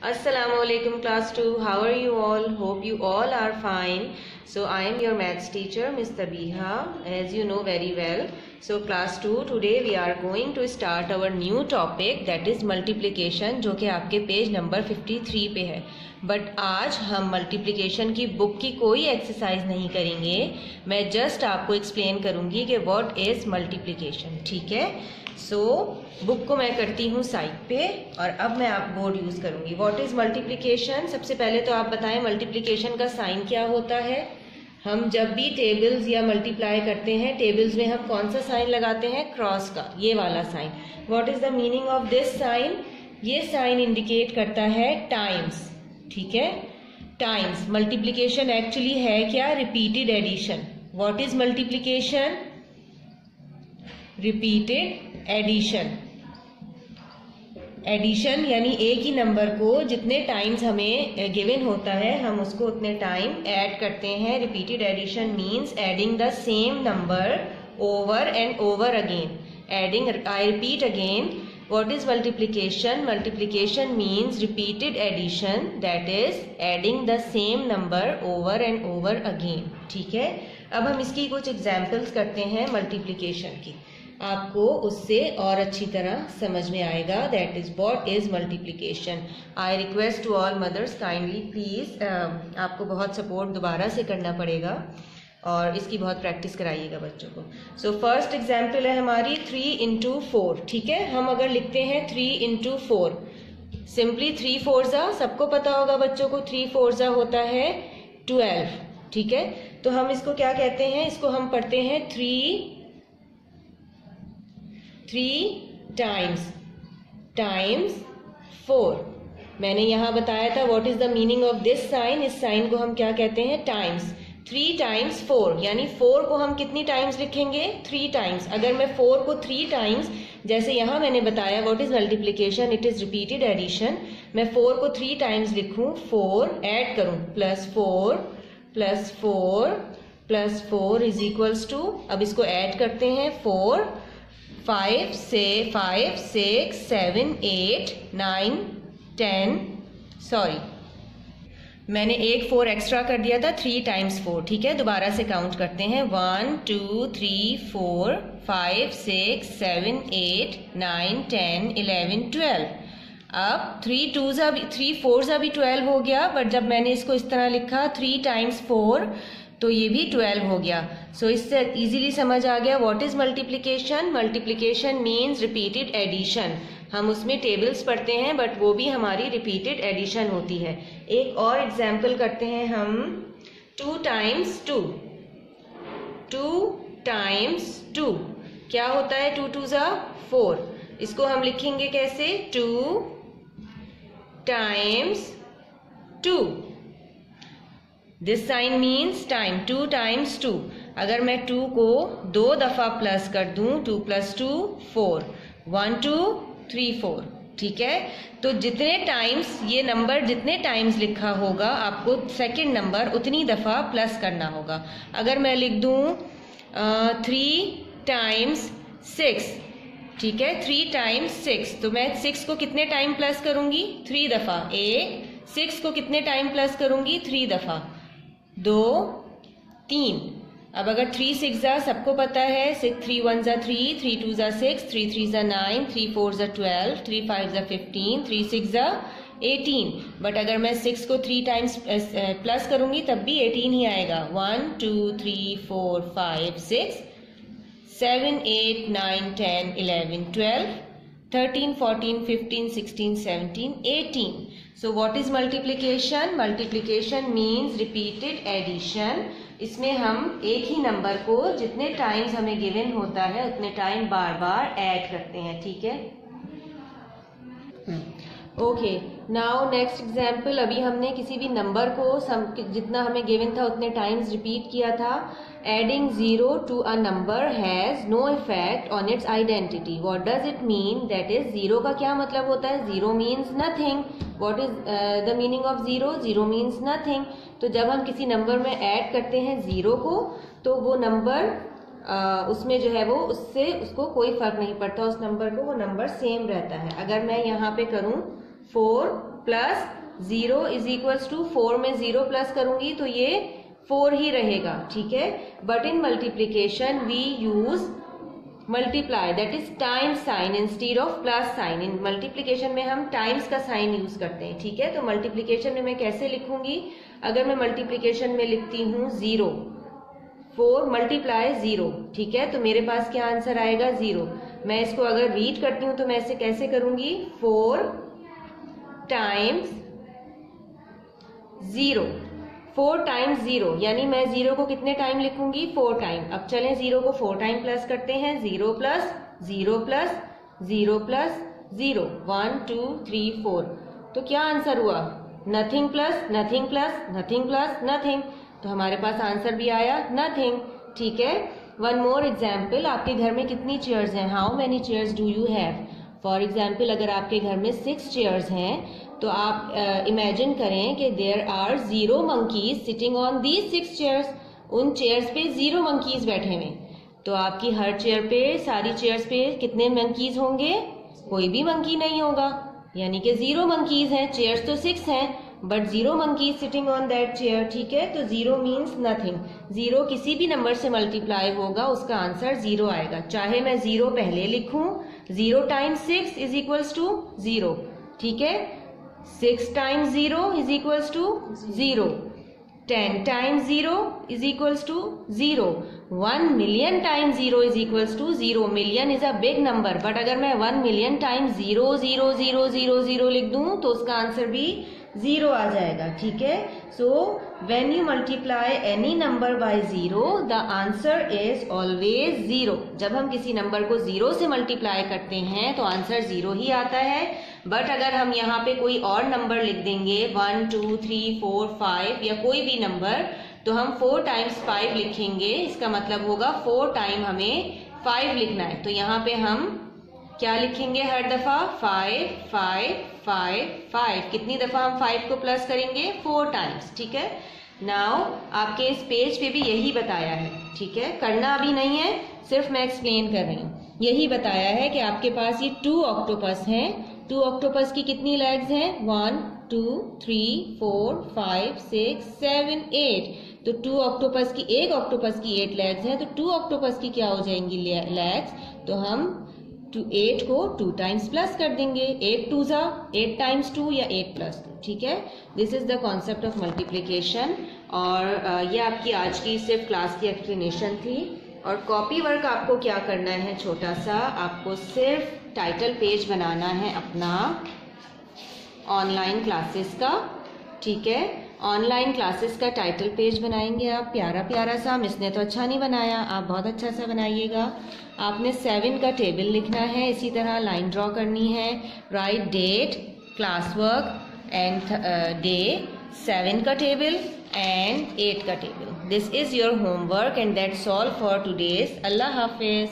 Assalamu alaikum class 2 how are you all? Hope you all are fine so I am your maths teacher Ms. Tabiha as you know very well. So class 2 today we are going to start our new topic that is multiplication जो कि आपके page number 53 पे है. But आज हम multiplication की book की कोई एक्सरसाइज नहीं करेंगे. मैं जस्ट आपको एक्सप्लेन करूँगी कि व्हाट इज़ मल्टीप्लिकेशन ठीक है? सो so, बुक को मैं करती हूँ साइड पे और अब मैं आप बोर्ड यूज़ करूँगी. व्हाट इज़ मल्टीप्लिकेशन सबसे पहले तो आप बताएँ मल्टीप्लिकेशन का साइन क्या होता है? हम जब भी टेबल्स या मल्टीप्लाई करते हैं टेबल्स में हम कौन सा साइन लगाते हैं? क्रॉस का, ये वाला sign what is the meaning of this sign ये साइन इंडिकेट करता है टाइम्स ठीक है? टाइम्स मल्टीप्लीकेशन एक्चुअली है क्या? Repeated addition what is multiplication repeated addition addition यानी एक ही नंबर को जितने टाइम्स हमें गिवन होता है, हम उसको उतने टाइम ऐड करते हैं। Repeated addition means adding the same number over and over again adding I repeat again what is multiplication? Multiplication means repeated addition, that is adding the same number over and over again. ठीक है? अब हम इसकी कुछ examples करते हैं multiplication की। आपको उससे और अच्छी तरह समझ में आएगा that is what is multiplication I request to all mothers kindly please आपको बहुत सपोर्ट दोबारा से करना पड़ेगा और इसकी बहुत प्रैक्टिस कराइएगा बच्चों को. सो फ़र्स्ट एग्ज़ाम्पल है हमारी थ्री इंटू फोर ठीक है? हम अगर लिखते हैं three into four simply three four ज़ा सबको पता होगा बच्चों को थ्री फोर ज़ा होता है ट्वेल्व ठीक है? तो हम इसको क्या कहते हैं? इसको हम पढ़ते हैं three three times times four मैंने यहाँ बताया था what is the meaning of this sign इस साइन को हम क्या कहते हैं? टाइम्स थ्री टाइम्स फोर यानी फोर को हम कितनी टाइम्स लिखेंगे? थ्री टाइम्स अगर मैं फोर को थ्री टाइम्स जैसे यहाँ मैंने बताया what is multiplication it is repeated addition मैं फोर को थ्री टाइम्स लिखूं फोर ऐड करूँ. Plus four plus four plus four is equals to अब इसको ऐड करते हैं फोर फाइव से five six seven eight nine ten sorry मैंने एक फोर एक्स्ट्रा कर दिया था थ्री टाइम्स फोर ठीक है? दोबारा से काउंट करते हैं. One two three four five six seven eight nine ten eleven twelve अब थ्री टू भी थ्री फोर ज़ा भी ट्वेल्व हो गया बट जब मैंने इसको इस तरह लिखा थ्री टाइम्स फोर तो ये भी ट्वेल्व हो गया। सो so, इससे इजीली समझ आ गया what is multiplication multiplication means repeated addition हम उसमें टेबल्स पढ़ते हैं बट वो भी हमारी रिपीटेड एडिशन होती है। एक और एग्ज़ाम्पल करते हैं हम। Two times two two times two क्या होता है टू टू ज़ा? फोर इसको हम लिखेंगे कैसे? Two times two this sign means time two times two अगर मैं टू को दो दफ़ा प्लस कर दूँ two plus two four one two three four ठीक है? तो जितने टाइम्स ये नंबर जितने टाइम्स लिखा होगा, आपको सेकंड नंबर उतनी दफ़ा प्लस करना होगा। अगर मैं लिख दूँ थ्री टाइम्स सिक्स ठीक है? थ्री टाइम्स सिक्स तो मैं सिक्स को कितने टाइम प्लस करूँगी? थ्री दफ़ा. ए सिक्स को कितने टाइम प्लस करूँगी? थ्री दफ़ा. दो, तीन। अब अगर थ्री सिक्स ज़ा, सबको पता है सिक्स थ्री वन ज़ा थ्री थ्री टू ज़ा सिक्स थ्री थ्री ज़ा नाइन थ्री फोर ज़ा ट्वेल्व थ्री फाइव ज़ा फिफ्टीन थ्री सिक्स ज़ा एटीन बट अगर मैं सिक्स को थ्री टाइम्स प्लस करूँगी, तब भी एटीन ही आएगा। One two three four five six seven eight nine ten eleven twelve thirteen fourteen fifteen sixteen seventeen eighteen so what is multiplication multiplication means repeated addition इसमें हम एक ही number को जितने टाइम्स हमें गिवन होता है, उतने टाइम बार बार ऐड करते हैं, ठीक है? ओके नाउ नेक्स्ट एग्ज़ाम्पल अभी हमने किसी भी नंबर को सम जितना हमें गिवन था उतने टाइम्स रिपीट किया था। Adding zero to a number has no effect on its identity what does it mean that is zero का क्या मतलब होता है? Zero means nothing what is the meaning of zero zero means nothing तो जब हम किसी नंबर में ऐड करते हैं ज़ीरो को तो वो नंबर uh, उसमें जो है वो उससे उसको कोई फ़र्क नहीं पड़ता। उस नंबर को वो नंबर सेम रहता है। अगर मैं यहाँ पे करूँ four plus zero is equals to four में ज़ीरो प्लस करूँगी तो ये फोर ही रहेगा, ठीक है? But in multiplication we use multiply that is time sign instead of plus sign in multiplication में हम टाइम्स का साइन यूज़ करते हैं, ठीक है? तो मल्टीप्लीकेशन में मैं कैसे लिखूँगी? अगर मैं मल्टीप्लीकेशन में लिखती हूँ ज़ीरो फोर मल्टीप्लाई ज़ीरो ठीक है? तो मेरे पास क्या आंसर आएगा? ज़ीरो मैं इसको अगर रीड करती हूँ तो मैं इसे कैसे करूँगी? Four times zero four times zero यानी मैं ज़ीरो को कितने टाइम लिखूँगी? फोर टाइम अब चलें ज़ीरो को फोर टाइम प्लस करते हैं. Zero plus zero plus zero plus zero one two three four तो क्या आंसर हुआ? Nothing plus nothing plus nothing plus nothing तो हमारे पास आंसर भी आया नथिंग ठीक है? वन मोर एग्ज़ाम्पल आपके घर में कितनी चेयर्स हैं? How many chairs do you have for example अगर आपके घर में सिक्स चेयर्स हैं तो आप इमेजिन uh, करें कि there are zero monkeys sitting on these six chairs उन चेयर्स पे ज़ीरो मंकीज बैठे हुए तो आपकी हर चेयर पे सारी चेयर्स पे कितने मंकीज होंगे? कोई भी मंकी नहीं होगा। यानी कि ज़ीरो मंकीज हैं चेयर्स तो सिक्स हैं। But zero monkey sitting on that chair ठीक है? तो ज़ीरो मीन्स नथिंग ज़ीरो किसी भी नंबर से मल्टीप्लाई होगा, उसका आंसर ज़ीरो आएगा। चाहे मैं ज़ीरो पहले लिखूं zero times six is equals to zero ठीक है? Six times zero is equals to zero ten times zero is equals to zero one million times zero is equals to zero million is a big number but अगर मैं one million times zero zero zero zero zero लिख दूँ तो उसका answer भी zero आ जाएगा, ठीक है? So when you multiply any number by zero the answer is always zero जब हम किसी नंबर को ज़ीरो से मल्टीप्लाई करते हैं तो आंसर ज़ीरो ही आता है। बट अगर हम यहाँ पे कोई और नंबर लिख देंगे one two three four five या कोई भी नंबर तो हम फोर टाइम्स फाइव लिखेंगे। इसका मतलब होगा फोर टाइम हमें फाइव लिखना है। तो यहाँ पे हम क्या लिखेंगे हर दफ़ा? फाइव फाइव फाइव फाइव कितनी दफ़ा हम फाइव को प्लस करेंगे? फोर टाइम्स ठीक है? नाउ आपके इस पेज पे भी यही बताया है, ठीक है? करना अभी नहीं है, सिर्फ़ मैं एक्सप्लेन कर रही हूँ। यही बताया है कि आपके पास ये टू ऑक्टोपस हैं। टू ऑक्टोपस की कितनी लेग्स हैं? One two three four five six seven eight तो टू ऑक्टोपस की, एक ऑक्टोपस की एट लेग्स हैं तो टू ऑक्टोपस की क्या हो जाएँगी लेग्स तो हम टू एट को टू टाइम्स प्लस कर देंगे। एट टू ज़ा, एट टाइम्स टू या एट प्लस टू ठीक है? This is the concept of multiplication और ये आपकी आज की सिर्फ़ क्लास की एक्सप्लेनेशन थी। और कॉपी वर्क आपको क्या करना है छोटा सा? आपको सिर्फ़ टाइटल पेज बनाना है अपना ऑनलाइन क्लासेस का, ठीक है? ऑनलाइन क्लासेस का टाइटल पेज बनाएँगे आप। प्यारा प्यारा सा मिस ने तो अच्छा नहीं बनाया। आप बहुत अच्छा सा बनाइएगा। आपने सेवन का टेबल लिखना है। इसी तरह लाइन ड्रॉ करनी है। Write date class work and day seven का टेबल एंड एट का table this is your homework and that's all for today's Allah Hafiz